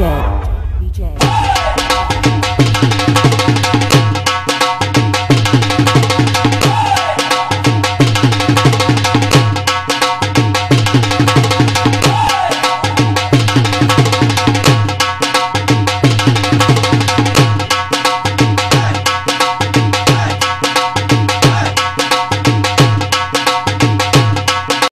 DJ.